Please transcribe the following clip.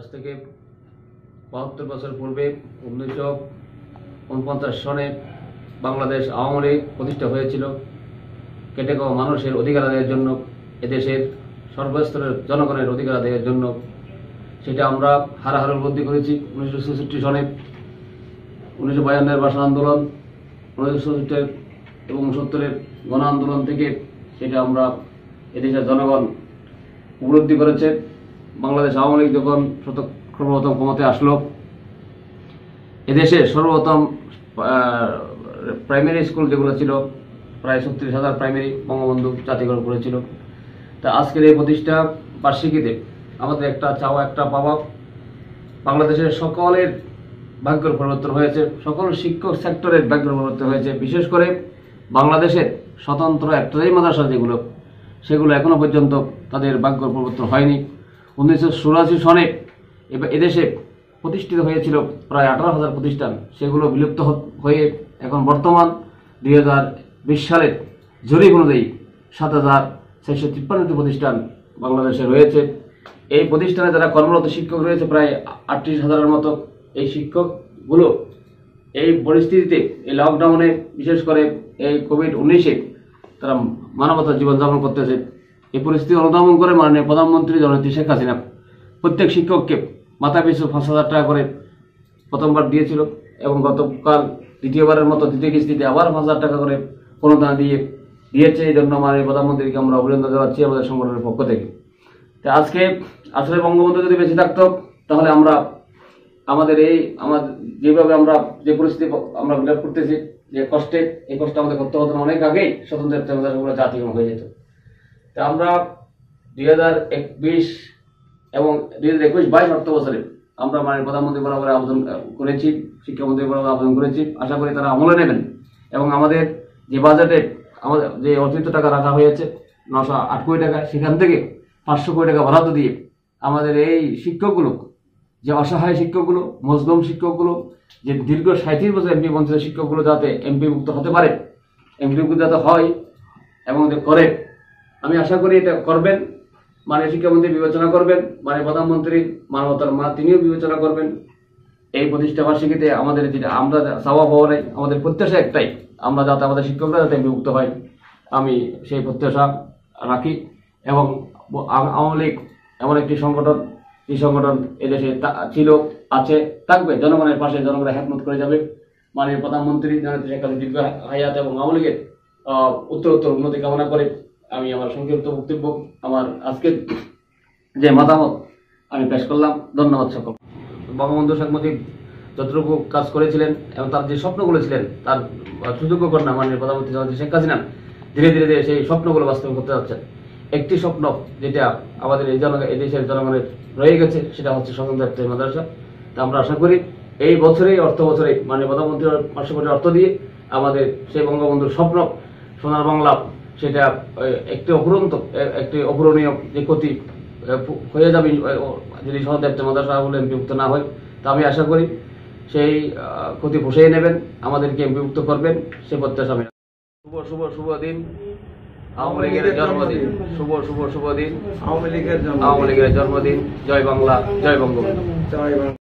আজ থেকে বাহাত্তর বছর পূর্বে উনিশশো উনপঞ্চাশ সনে বাংলাদেশ আওয়ামী লীগ প্রতিষ্ঠা হয়েছিল। কেটে খাওয়া মানুষের অধিকার আদায়ের জন্য, এদেশের সর্বস্তরের জনগণের অধিকার আদায়ের জন্য। সেটা আমরা হারাহার উপলব্ধি করেছি উনিশশো ছেষট্টি সনে। উনিশশো বায়ান্নের ভাষা আন্দোলন, উনিশশো ছেষট্টির এবং সত্তরের গণ আন্দোলন থেকে সেটা আমরা এদেশের জনগণ উপলব্ধি করেছে। বাংলাদেশ আওয়ামী লীগ যখন সর্বপ্রথম ক্ষমতায় আসলো, এদেশে সর্বপ্রথম প্রাইমারি স্কুল যেগুলো ছিল, প্রায় ছত্রিশ হাজার প্রাইমারি বঙ্গবন্ধু জাতিকরণ করেছিল। তা আজকের এই প্রতিষ্ঠা বার্ষিকীতে আমাদের একটা চাওয়া, একটা পাওয়া, বাংলাদেশের সকলের ভাগ্যের পরিবর্তন হয়েছে, সকল শিক্ষক সেক্টরের ভাগ্যের পরিবর্তন হয়েছে। বিশেষ করে বাংলাদেশের স্বতন্ত্র একটাই মাদ্রাসা যেগুলো, সেগুলো এখনও পর্যন্ত তাদের ভাগ্য পরিবর্তন হয়নি। উনিশশো চুরাশি সনে এদেশে প্রতিষ্ঠিত হয়েছিল প্রায় আঠারো হাজার প্রতিষ্ঠান। সেগুলো বিলুপ্ত হয়ে এখন বর্তমান দুই হাজার বিশ সালের জরিপ অনুযায়ী সাত হাজার ছয়শো তিপ্পান্নটি প্রতিষ্ঠান বাংলাদেশে রয়েছে। এই প্রতিষ্ঠানে যারা কর্মরত শিক্ষক রয়েছে, প্রায় আটত্রিশ হাজারের মতো এই শিক্ষকগুলো এই পরিস্থিতিতে, এই লকডাউনে বিশেষ করে এই কোভিড উনিশে তারা মানবতার জীবনযাপন করতেছে। এই পরিস্থিতি অনুধাবন করে মাননীয় প্রধানমন্ত্রী জননেত্রী শেখ হাসিনা প্রত্যেক শিক্ষককে মাথা পিছু পাঁচ হাজার টাকা করে প্রথমবার দিয়েছিল এবং গতকাল দ্বিতীয়বারের মতো দ্বিতীয় কিস্তিতে আবার পাঁচ হাজার টাকা করে অনুদান দিয়ে দিয়েছে। এই জন্য মাননীয় প্রধানমন্ত্রীকে আমরা অভিনন্দন জানাচ্ছি আমাদের সংগঠনের পক্ষ থেকে। তা আজকে আসলে বঙ্গবন্ধু যদি বেঁচে থাকতো, তাহলে আমরা আমাদের এই আমার যেভাবে আমরা যে পরিস্থিতি আমরা বিলাপ করতেছি, যে কষ্টে, এই কষ্ট আমাদের করতে হতো অনেক আগেই স্বতন্ত্র জাতিগণ হয়ে যেত। তা আমরা দুই হাজার একবিশ এবং দুই হাজার একুশ বাইশ অর্থ বছরে আমরা মানে প্রধানমন্ত্রী বরাবর আবেদন করেছি শিক্ষামন্ত্রী বরাবর আবেদন করেছি। আশা করি তারা আমলে নেবেন। এবং আমাদের যে বাজেটে আমাদের যে অতিরিক্ত টাকা রাখা হয়েছে, নশো আট কোটি টাকা, সেখান থেকে পাঁচশো কোটি টাকা বরাদ্দ দিয়ে আমাদের এই শিক্ষকগুলো, যে অসহায় শিক্ষকগুলো, মজলুম শিক্ষকগুলো, যে দীর্ঘ সাঁত্রিশ বছর এমপি বঞ্চিত শিক্ষকগুলো যাতে এমপি মুক্ত হতে পারে এমপি মুক্ত যাতে হয় এবং যে করে আমি আশা করি এটা করবেন। মানে শিক্ষামন্ত্রী বিবেচনা করবেন। মানে প্রধানমন্ত্রী মানবতার মা, তিনিও বিবেচনা করবেন। এই প্রতিষ্ঠা বার্ষিকীতে আমাদের যেটা আমরা পাওয়া নেই, আমাদের প্রত্যাশা একটাই, আমরা যাতে আমাদের শিক্ষকরা যাতে বিমুক্ত হয়। আমি সেই প্রত্যাশা রাখি এবং আওয়ামী লীগ এমন একটি সংগঠন, এই সংগঠন এদেশে ছিল, আছে, থাকবে। জনগণের পাশে জনগণের হ্যাকমত করে যাবে। মাননীয় প্রধানমন্ত্রী জননেত্রী শেখ হাসিনা হায়াত এবং আওয়ামী লীগের উত্তর উত্তর উন্নতি কামনা করে আমি আমার সংক্ষিপ্ত বক্তব্য, আমার আজকের যে মতামত আমি পেশ করলাম। ধন্যবাদ সকল বঙ্গবন্ধু শেখ মুজিব যতটুকু কাজ করেছিলেন এবং তার যে স্বপ্নগুলো ছিলেন, তার সুযোগ্য কন্যা মাননীয় প্রধানমন্ত্রী জননেত্রী শেখ হাসিনা ধীরে ধীরে ধীরে সেই স্বপ্নগুলো বাস্তবায়ন করতে যাচ্ছেন। একটি স্বপ্ন যেটা আমাদের এই জন, এই দেশের জনগণের রয়ে গেছে, সেটা হচ্ছে স্বতন্ত্র মাদ্রাসা। তা আমরা আশা করি এই বছরেই, অর্থ বছরে মানে প্রধানমন্ত্রীর পাঁচশো অর্থ দিয়ে আমাদের সেই বঙ্গবন্ধুর স্বপ্ন সোনার বাংলা সেটা একটি অপুরন্ত এ- একটি অপূরণীয় যে ক্ষতি হয়ে যাবে যদি সহদেব মাদ্রাসা বলে বিভক্ত না হয় তা আমি আশা করি সেই ক্ষতি পুষিয়ে নেবেন আমাদেরকে বিভক্ত করবেন সে প্রত্যাশা আমি শুভ শুভ শুভ দিন। আওয়ামী লীগের জন্মদিন। শুভ শুভ শুভ দিন। আওয়ামী লীগের জন্য আওয়ামী লীগের জন্মদিন। জয় বাংলা জয় বঙ্গবন্ধু। জয় বাংলা।